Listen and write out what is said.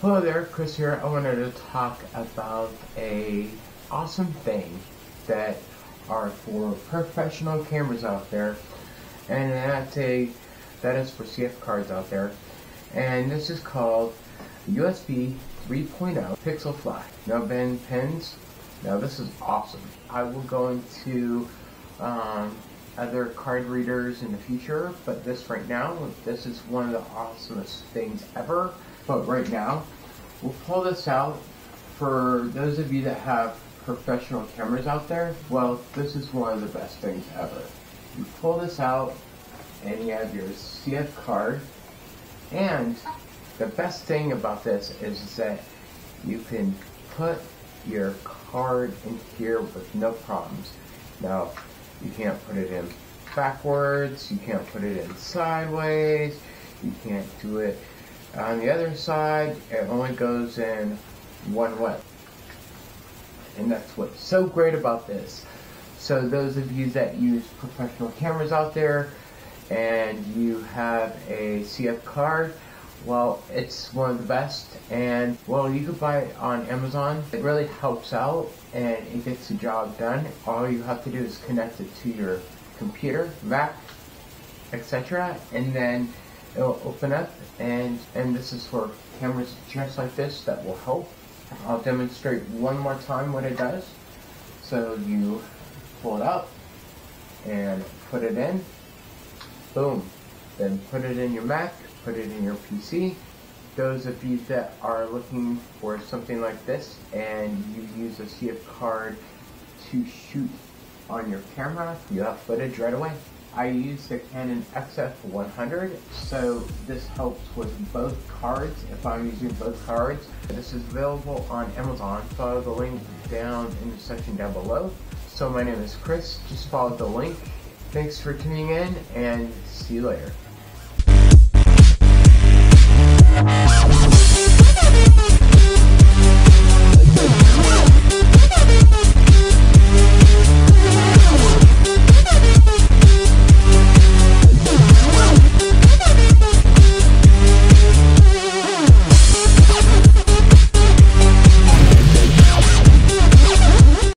Hello there, Chris here. I wanted to talk about a awesome thing that are for professional cameras out there, and that's a that is for CF cards out there, and this is called USB 3.0 Pixel Fly. No Bend Pins. Now this is awesome. I will go into um, other card readers in the future, but this right now, this is one of the awesomest things ever. But right now, we'll pull this out for those of you that have professional cameras out there. Well, this is one of the best things ever. You pull this out and you have your CF card. And the best thing about this is that you can put your card in here with no problems. Now, you can't put it in backwards, you can't put it in sideways, you can't do it on the other side, it only goes in one way. And that's what's so great about this. So those of you that use professional cameras out there and you have a CF card, well, it's one of the best, and well, you could buy it on Amazon. It really helps out, and it gets the job done. All you have to do is connect it to your computer, Mac, etc., and then it'll open up. And and this is for cameras just like this that will help. I'll demonstrate one more time what it does. So you pull it up and put it in. Boom. Then put it in your Mac put it in your PC. Those of you that are looking for something like this and you use a CF card to shoot on your camera, you have footage right away. I use the Canon XF100, so this helps with both cards if I'm using both cards. This is available on Amazon. Follow the link down in the section down below. So my name is Chris, just follow the link. Thanks for tuning in and see you later. Bye.